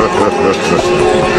Yeah.